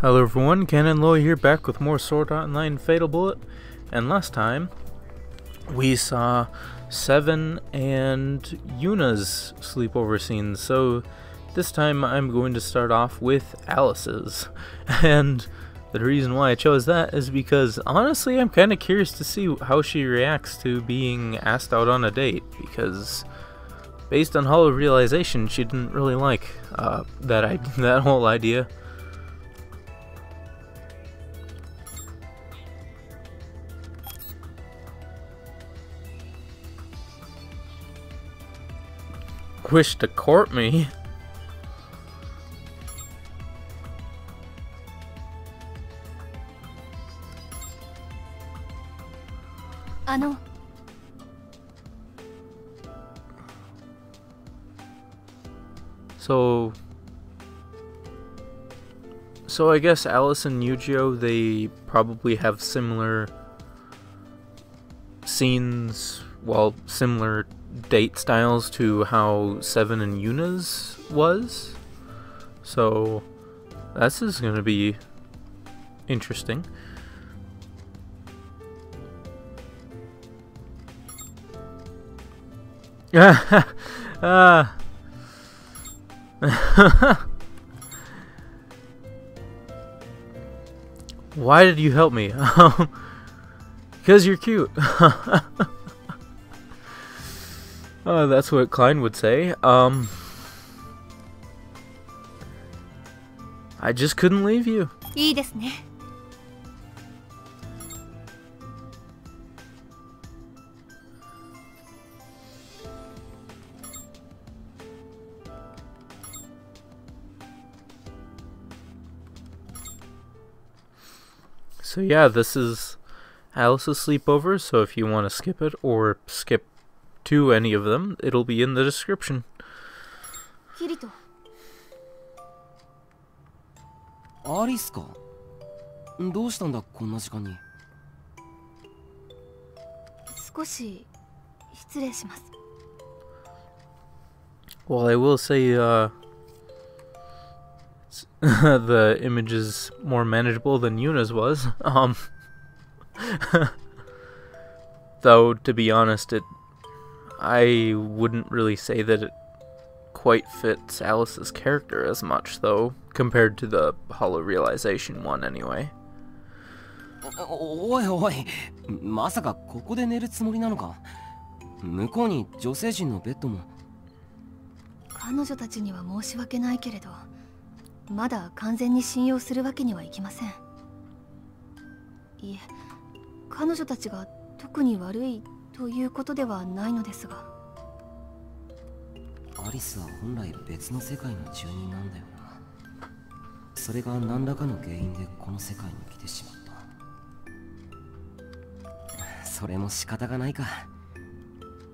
Hello everyone, Cannon Lowy here back with more Sword Art Online Fatal Bullet. And last time, we saw Seven and Yuna's sleepover scenes. So this time I'm going to start off with Alice's. And the reason why I chose that is because honestly I'm kind of curious to see how she reacts to being asked out on a date. Because based on Hollow Realization, she didn't really like uh, that, that whole idea. Wish to court me. Ano. So So I guess Alice and Eugeo they probably have similar scenes, well, similar date styles to how Seven and Yuna's was. So this is going to be interesting. uh, Why did you help me? Because you're cute. Uh, that's what Klein would say. Um, I just couldn't leave you. So yeah, this is Alice's sleepover, so if you want to skip it or skip to any of them, it'll be in the description. キリト。アリスかどうしたんだこんな時間に少し失礼します。 Well, I will say, uh, the image is more manageable than Yuna's was. Um, though, to be honest, it I wouldn't really say that it quite fits Alice's character as much, though, compared to the Hollow Realization one, anyway. おいおいまさかここで寝るつもりなのか向こうに女性陣のベッドも彼女たちには申し訳ないけれど、まだ完全に信用するわけにはいきません。いえ、彼女たちが特に悪いということではないのですが。アリスは本来別の世界の住人なんだよな。それが何らかの原因でこの世界に来てしまった。それも仕方がないか。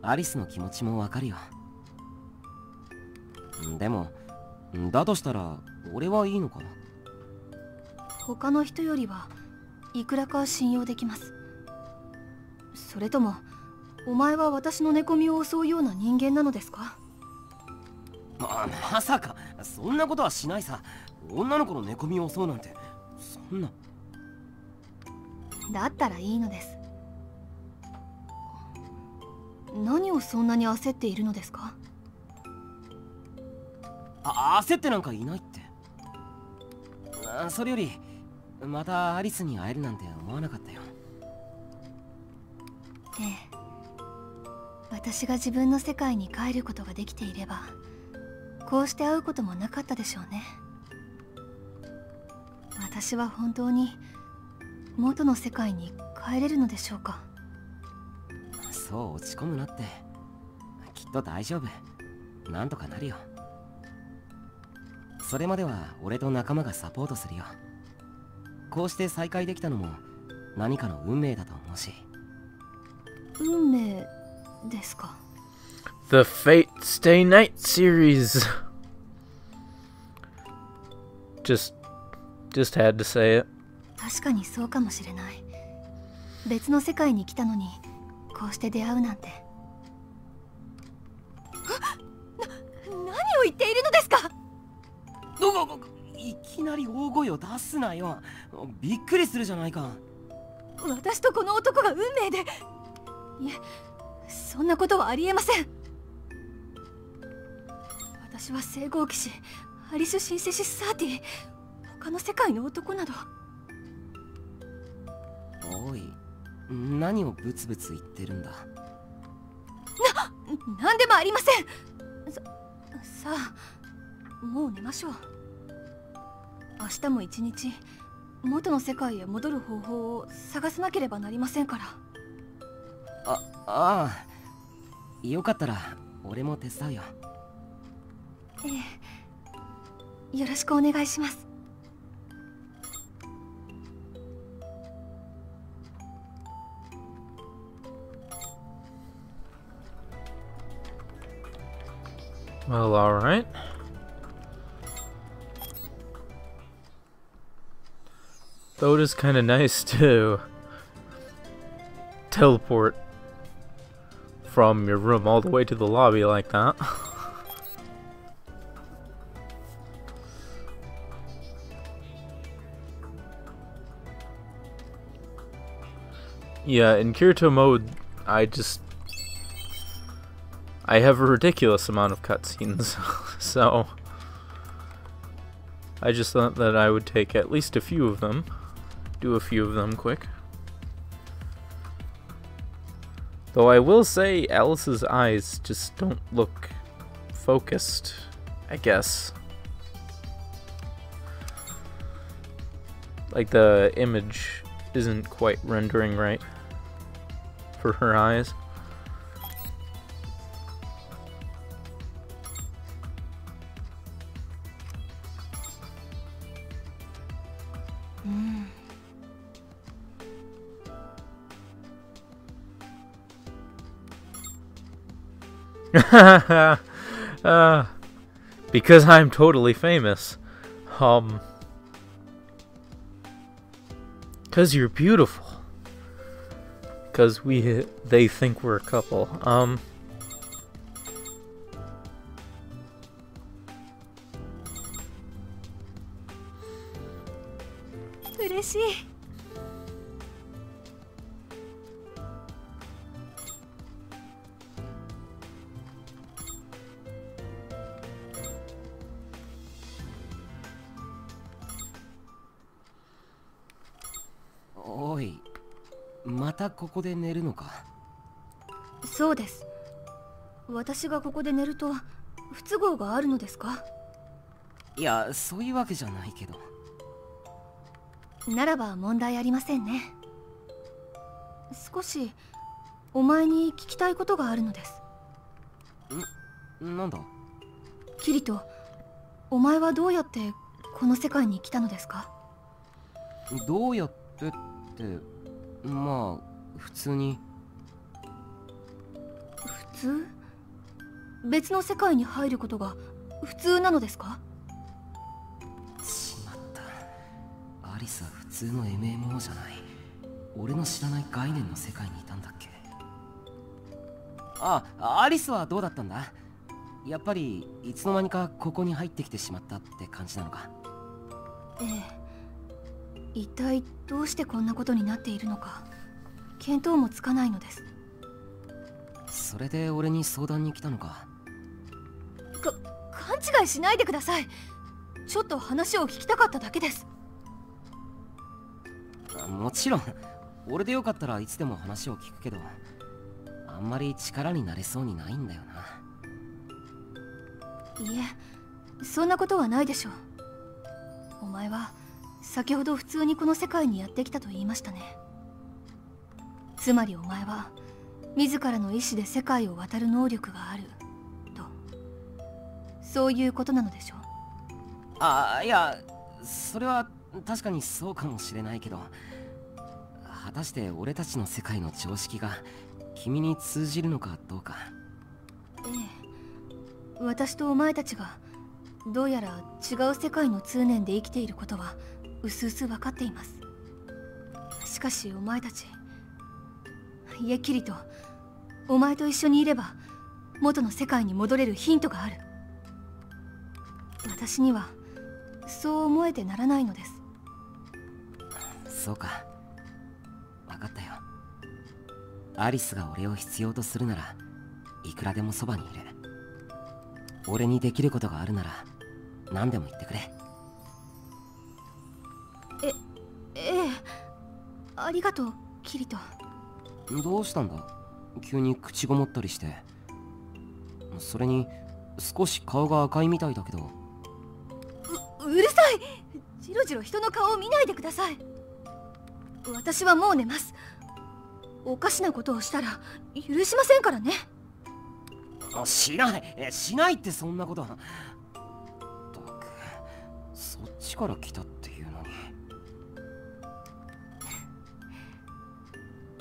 アリスの気持ちもわかるよ。でもだとしたら俺はいいのか他の人よりはいくらか信用できます。それともお前は私の寝込みを襲うような人間なのですか？ままさか。そんなことはしないさ。女の子の寝込みを襲うなんて。そんな。だったらいいのです。何をそんなに焦っているのですか？あ焦ってなんかいないって。あそれよりまたアリスに会えるなんて思わなかったよ。ええ私が自分の世界に帰ることができていればこうして会うこともなかったでしょうね。私は本当に元の世界に帰れるのでしょうか？そう落ち込むなって。きっと大丈夫。なんとかなるよ。それまでは俺と仲間がサポートするよ。こうして再会できたのも何かの運命だと思うし。運命？ですか？The Fate Stay Night series. just, just had to say it. 確かにそうかもしれない。別の世界に来たのにこうして出会うなんて。な何を言っているのですか？どこいきなりなり大声を出すなよ。びっくりするじゃないか。私とこの男が運命で。いえそんなことはありえません。私は聖号騎士アリス・シンセシス・サーティ他の世界の男など。おい何をブツブツ言ってるんだ？な何でもありません。ささあもう寝ましょう。明日も一日元の世界へ戻る方法を探さなければなりませんからあああよかったら俺も手伝うよええよろしくお願いします Well, alright. Though it is kind of nice to teleport from your room all the way to the lobby like that. yeah, in Kirito mode, I just I have a ridiculous amount of cutscenes, so I just thought that I would take at least a few of them, do a few of them quick. Though I will say Alice's eyes just don't look focused, I guess. Like the image isn't quite rendering right for her eyes. uh, because I'm totally famous. Um, cause you're beautiful. Cause we, they think we're a couple. Um. ここで寝るのか？そうです。私がここで寝ると不都合があるのですか？いやそういうわけじゃないけど。ならば問題ありませんね。少しお前に聞きたいことがあるのです。ん？なんだ？キリトお前はどうやってこの世界に来たのですか？どうやってってまあ普通に。普通？別の世界に入ることが普通なのですか？しまった。アリスは普通の MMO じゃない。俺の知らない概念の世界にいたんだっけ？あアリスはどうだったんだ？やっぱりいつの間にかここに入ってきてしまったって感じなのか？ええ。一体どうしてこんなことになっているのか？見当もつかないのです。それで俺に相談に来たのか？か勘違いしないでください。ちょっと話を聞きたかっただけです。もちろん。俺でよかったらいつでも話を聞くけどあんまり力になれそうにないんだよな。いえ。そんなことはないでしょう。お前は先ほど普通にこの世界にやってきたと言いましたねつまりお前は自らの意志で世界を渡る能力がある。と。そういうことなのでしょう。あいやそれは確かにそうかもしれないけど。果たして俺たちの世界の常識が君に通じるのかどうか。ええ。私とお前たちがどうやら違う世界の通念で生きていることはうすうす分かっています。しかしお前たちいえキリトお前と一緒にいれば元の世界に戻れるヒントがある。私にはそう思えてならないのです。そうか。分かったよ。アリスが俺を必要とするならいくらでもそばにいる。俺にできることがあるなら何でも言ってくれ。えええありがとうキリトどうしたんだ？急に口ごもったりして。それに少し顔が赤いみたいだけど。ううるさい！じろじろ人の顔を見ないでください。私はもう寝ます。おかしなことをしたら許しませんからね。しない。えしないってそんなことは。ったくそっちから来たっていう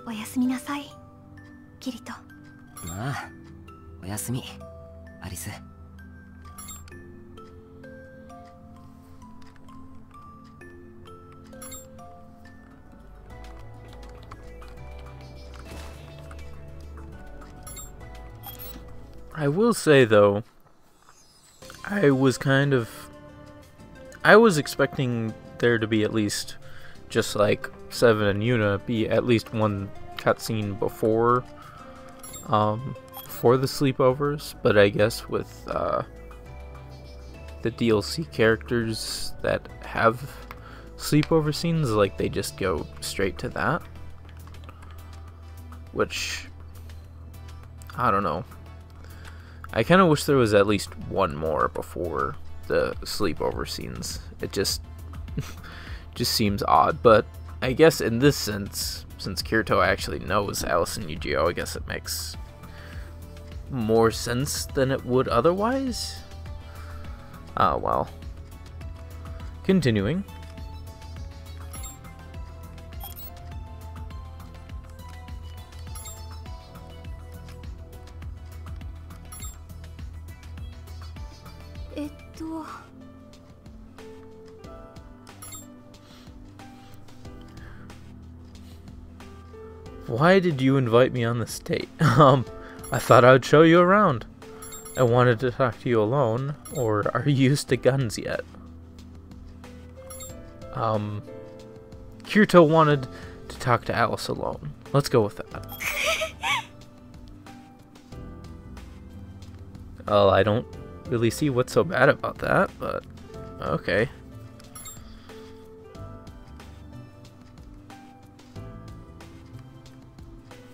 おやすみなさいキリトまあおやすみアリス I will say though, I was kind of I was expecting there to be at least just like Seven and Yuna be at least one cutscene before um for the sleepovers, but I guess with uh the DLC characters that have sleepover scenes like they just go straight to that. Which I don't know. I kind of wish there was at least one more before the sleepover scenes. It just just seems odd, but I guess in this sense, since Kirito actually knows Alice and Eugeo, I guess it makes more sense than it would otherwise. Ah, well. Continuing. Why did you invite me on this date? Um, I thought I'd show you around. I wanted to talk to you alone, or are you used to guns yet? Um, Kirito wanted to talk to Alice alone. Let's go with that. well, I don't really see what's so bad about that, but okay.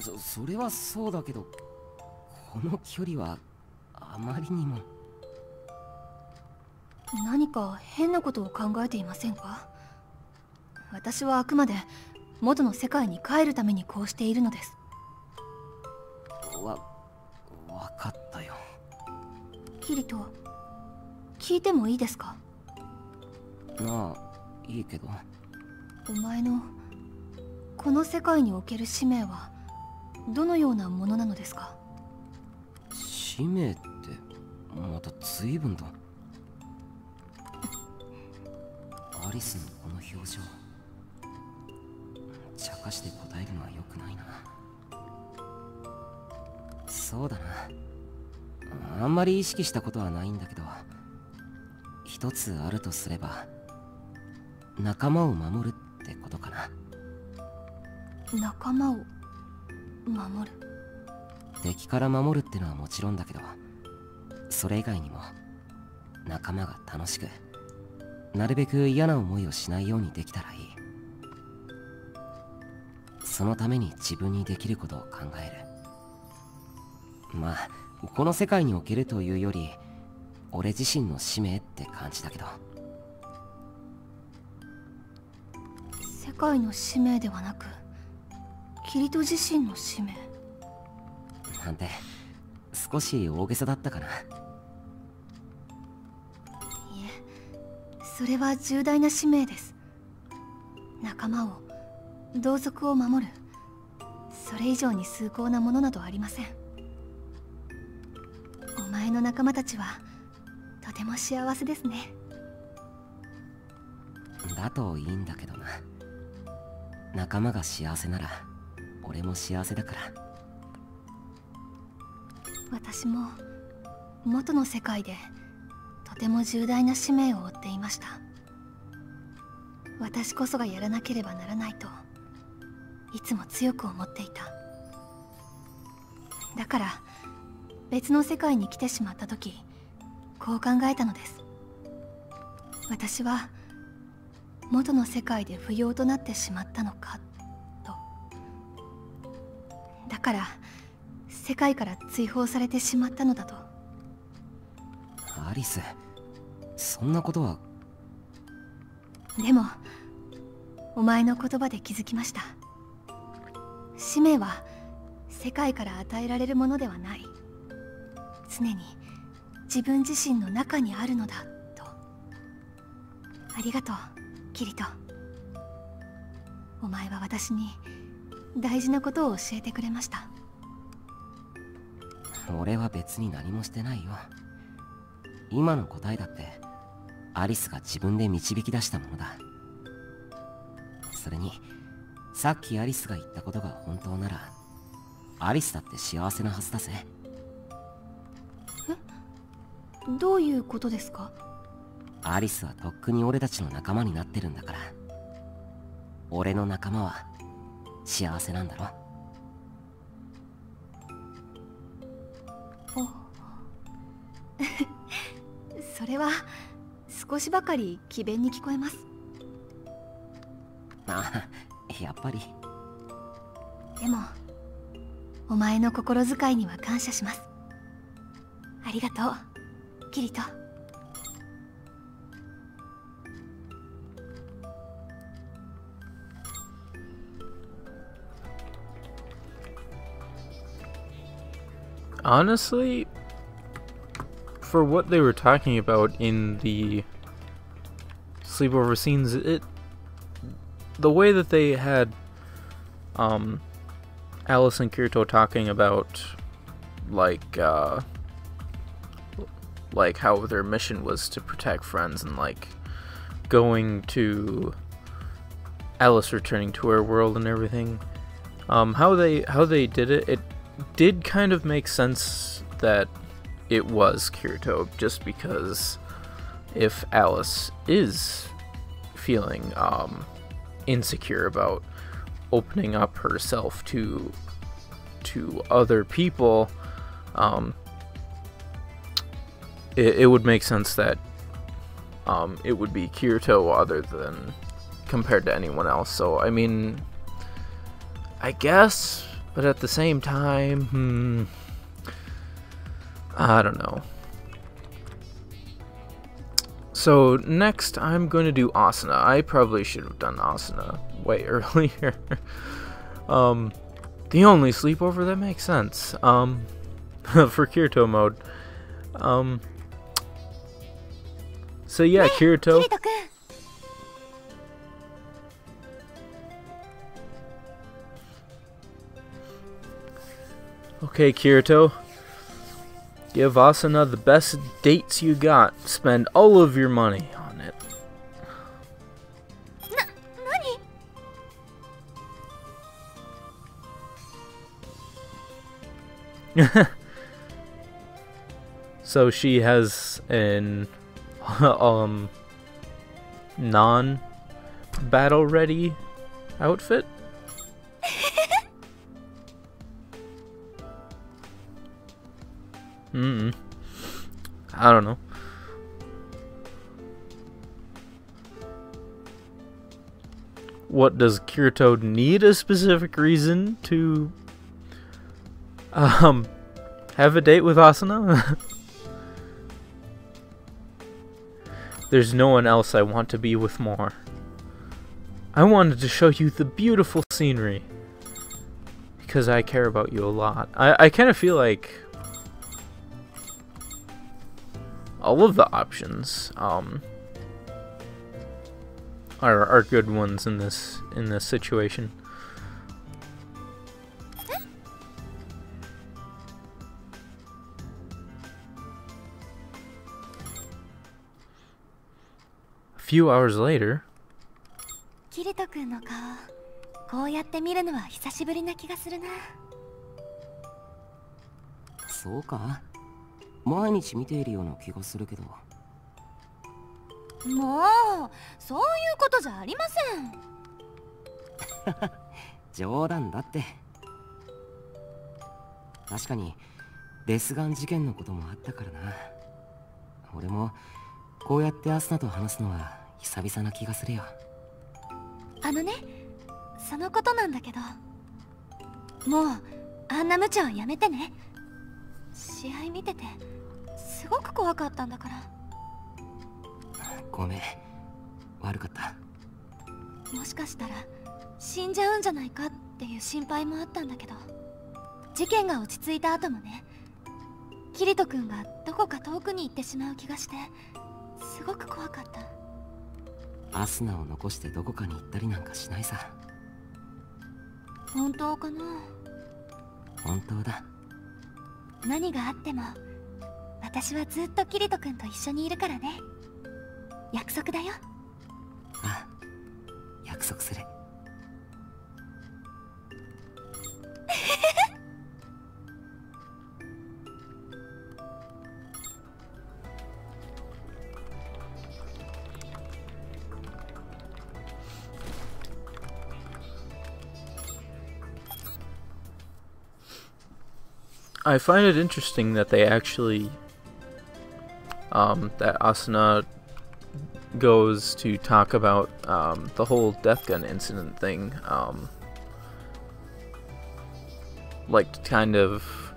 そそれはそうだけどこの距離はあまりにも。何か変なことを考えていませんか？私はあくまで元の世界に帰るためにこうしているのです。わ分かったよ。キリト聞いてもいいですか？まあいいけど。お前のこの世界における使命はどのようなものなのですか？使命ってまた随分だ。アリスのこの表情。茶化して答えるのは良くないな。そうだな。あんまり意識したことはないんだけど。一つあるとすれば仲間を守るってことかな。仲間を？守る。敵から守るってのはもちろんだけどそれ以外にも仲間が楽しくなるべく嫌な思いをしないようにできたらいい。そのために自分にできることを考える。まあこの世界におけるというより俺自身の使命って感じだけど。世界の使命ではなくキリト自身の使命。なんて少し大げさだったかな？いえそれは重大な使命です。仲間を同族を守る。それ以上に崇高なものなどありません。お前の仲間たちはとても幸せですね。だといいんだけどな。仲間が幸せなら俺も幸せだから。私も元の世界でとても重大な使命を負っていました。私こそがやらなければならないといつも強く思っていた。だから別の世界に来てしまった時こう考えたのです。私は元の世界で不要となってしまったのかから世界から追放されてしまったのだと。アリスそんなことは。でもお前の言葉で気づきました。使命は世界から与えられるものではない。常に自分自身の中にあるのだと。ありがとうキリト。お前は私に大事なことを教えてくれました。俺は別に何もしてないよ。今の答えだってアリスが自分で導き出したものだ。それにさっきアリスが言ったことが本当ならアリスだって幸せなはずだぜ。え？どういうことですか？アリスはとっくに俺たちの仲間になってるんだから。俺の仲間は幸せなんだろ？お それは少しばかり詭弁に聞こえます。あやっぱり。でもお前の心遣いには感謝します。ありがとうキリト Honestly, for what they were talking about in the sleepover scenes, it the way that they had um Alice and Kirito talking about like uh like how their mission was to protect friends and like going to Alice returning to her world and everything. Um how they how they did it it did kind of make sense that it was Kirito just because if Alice is feeling um insecure about opening up herself to to other people, um, it, it would make sense that um, it would be Kirito other than compared to anyone else. So I mean, I guess, but at the same time, hmm, I don't know. So next I'm going to do Asuna. I probably should have done Asuna way earlier. um, the only sleepover that makes sense. Um, for Kirito mode. Um, so yeah, Kirito. Okay, Kirito. Give Asuna the best dates you got. Spend all of your money on it. 何 so she has an um non battle ready outfit. What does Kirito need a specific reason to um have a date with Asuna? There's no one else I want to be with more. I wanted to show you the beautiful scenery because I care about you a lot. I, I kind of feel like all of the options um, are are good ones in this in this situation. A few hours later, キリト君の顔こうやって見るのは久しぶりな気がするなそうか毎日見ているような気がするけど もうそういうことじゃありません。冗談だって。確かにデスガン事件のこともあったからな。俺もこうやってアスナと話すのは久々な気がするよ。あのねそのことなんだけど。もうあんな無茶はやめてね。試合見ててすごく怖かったんだからごめん。悪かった。もしかしたら死んじゃうんじゃないかっていう心配もあったんだけど事件が落ち着いた後もねキリト君がどこか遠くに行ってしまう気がしてすごく怖かった。アスナを残してどこかに行ったりなんかしないさ。本当かな？本当だ。何があっても私はずっとキリト君と一緒にいるからね約束だよあ約束する I find it interesting that they actually um, that Asuna goes to talk about um, the whole death gun incident thing. Um, like to kind of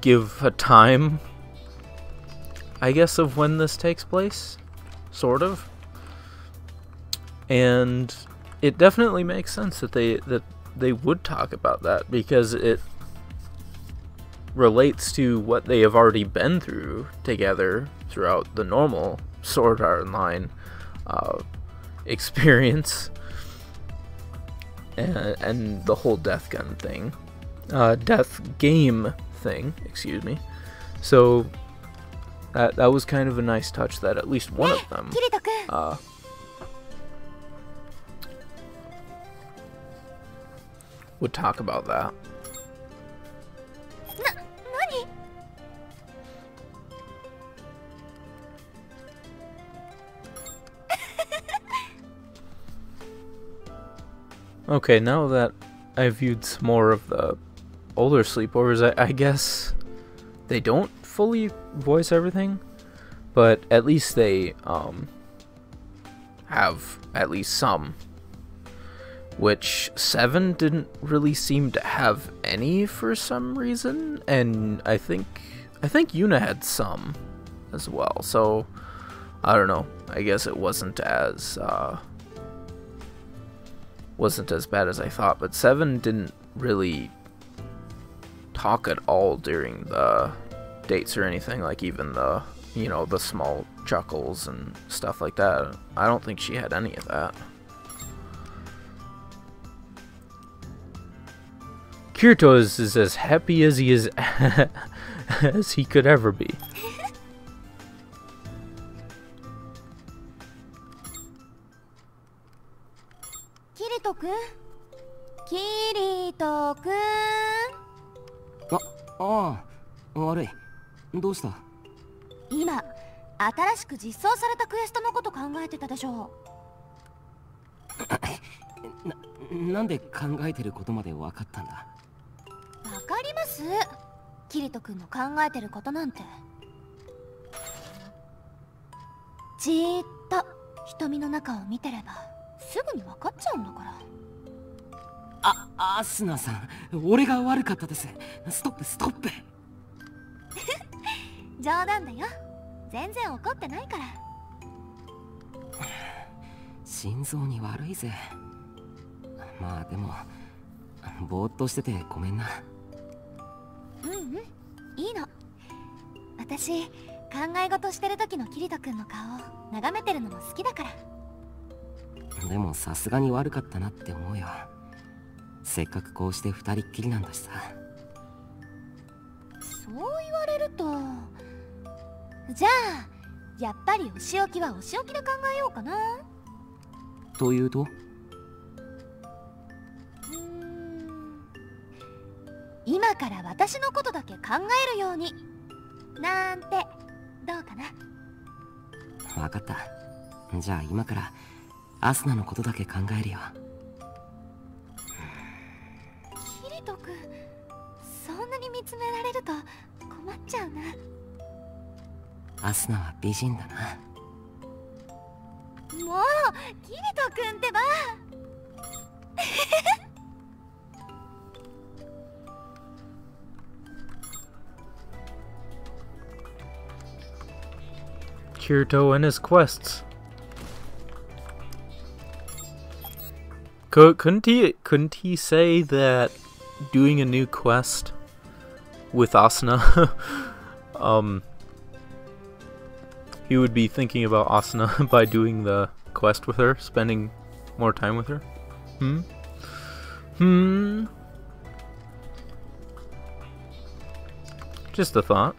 give a time, I guess, of when this takes place, sort of. And it definitely makes sense that they that they would talk about that because it relates to what they have already been through together throughout the normal Sword Art Online uh, experience and, and, the whole Death Gun thing, uh, Death Game thing, excuse me. So that that was kind of a nice touch that at least one of them uh, would talk about that. Okay, now that I've viewed some more of the older sleepovers, I, I, guess they don't fully voice everything, but at least they um, have at least some. Which 7 didn't really seem to have any for some reason, and I think I think Yuna had some as well. So I don't know. I guess it wasn't as uh, wasn't as bad as I thought, but 7 didn't really talk at all during the dates or anything, like even the, you know, the small chuckles and stuff like that. I don't think she had any of that. Kirito is, is as happy as he is as he could ever be. どうした？今新しく実装されたクエストのこと考えてたでしょ ななんで考えてることまで分かったんだ？わかります？キリト君の考えてることなんて。じーっと瞳の中を見てればすぐに分かっちゃうんだから。あアスナさん俺が悪かったです。ストップストップ冗談だよ。全然怒ってないから。心臓に悪いぜ。まあでもぼーっとしててごめんな。うんうんいいの。私考え事してる時のキリト君の顔を眺めてるのも好きだから。でもさすがに悪かったなって思うよ。せっかくこうして二人っきりなんだしさ。そう言われるとじゃあやっぱりお仕置きはお仕置きで考えようかな。というと？ん。今から私のことだけ考えるように。なんてどうかな。分かった。じゃあ今からアスナのことだけ考えるよ。キリト君そんなに見つめられると困っちゃうなアスナは美人だなもうキリト君ってば Kirito and his quests. Could, couldn't he couldn't he say that doing a new quest with Asuna um he would be thinking about Asuna by doing the quest with her, spending more time with her? Hmm? Hmm. Just a thought.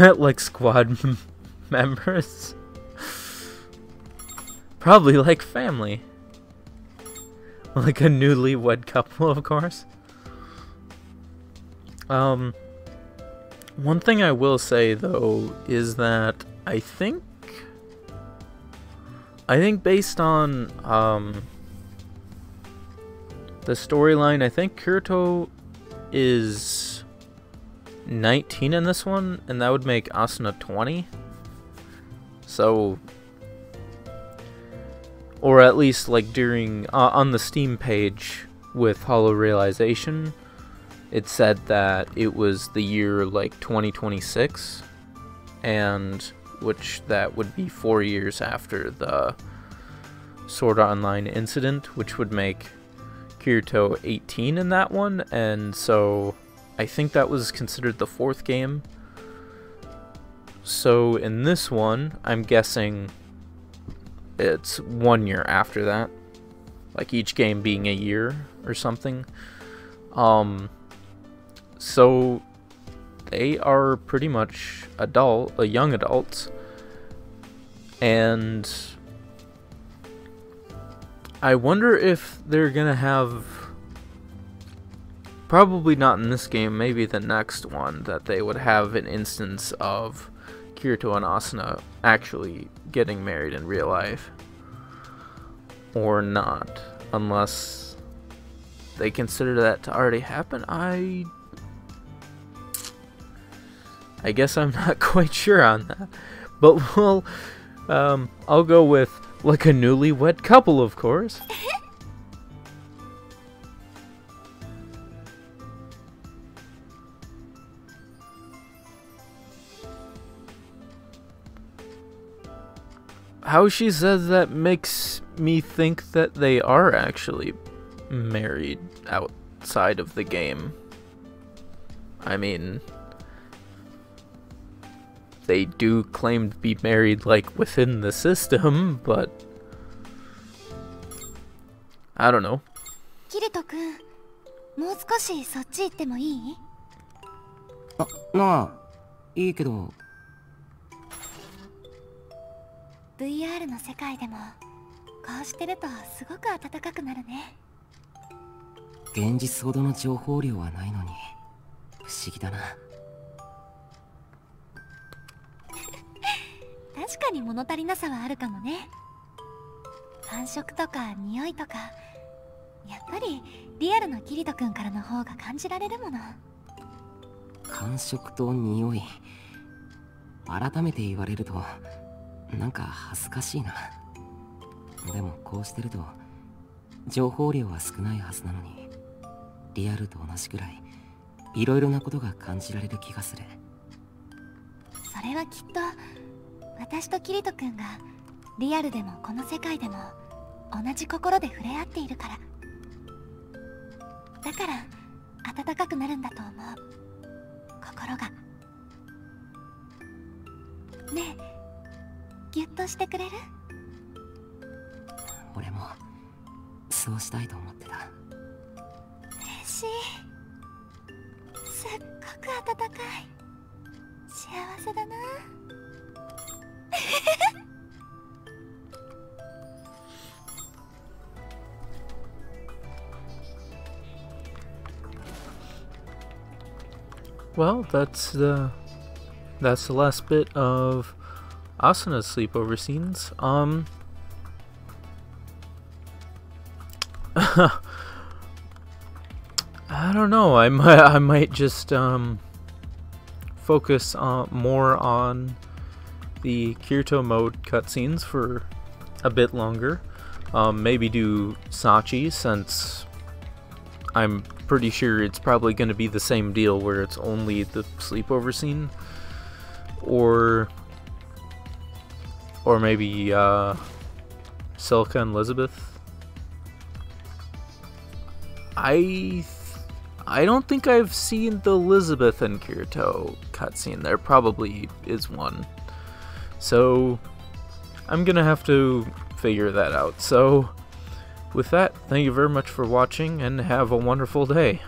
like squad members. Probably like family. Like a newlywed couple, of course. Um, one thing I will say though is that I think, I think based on um the storyline, I think Kirito is 19 in this one, and that would make Asuna 20. So, or at least like during uh, on the Steam page with Hollow Realization, it said that it was the year like 2026, and which that would be four years after the Sword Art Online incident, which would make Kirito 18 in that one, and so I think that was considered the fourth game. So in this one, I'm guessing it's one year after that. Like each game being a year or something. Um so they are pretty much adult, a young adults. And I wonder if they're going to have probably not in this game, maybe the next one, that they would have an instance of Kirito and Asuna actually getting married in real life. Or not. Unless they consider that to already happen. I. I guess I'm not quite sure on that. But we'll. Um, I'll go with like a newlywed couple, of course. how she says that makes me think that they are actually married outside of the game. I mean, they do claim to be married like within the system, but I don't know. キリト君もう少しそっち行ってもいいあなあいいけど VR の世界でもこうしてるとすごく暖かくなるね。現実ほどの情報量はないのに不思議だな。確かに物足りなさはあるかもね。繁殖とか匂いとかやっぱりリアルのキリト君からの方が感じられるもの。感触と匂い改めて言われるとなんか恥ずかしいな。でもこうしてると情報量は少ないはずなのにリアルと同じくらいいろいろなことが感じられる気がする。それはきっと私とキリト君がリアルでもこの世界でも同じ心で触れ合っているから。だから温かくなるんだと思う。心が。ねえ。ギュッとしてくれる？俺もそうしたいと思ってた。嬉しい。すっごく温かい。幸せだな。Well, that's the that's the last bit of Asuna's sleepover scenes. Um I don't know. I might I might just um focus uh, more on the Kirito mode cutscenes for a bit longer. Um, maybe do Sachi since I'm pretty sure it's probably going to be the same deal where it's only the sleepover scene. Or or maybe uh, and Elizabeth. I I don't think I've seen the Elizabeth and Kirito cutscene. There probably is one. So I'm gonna have to figure that out. So with that, thank you very much for watching and have a wonderful day.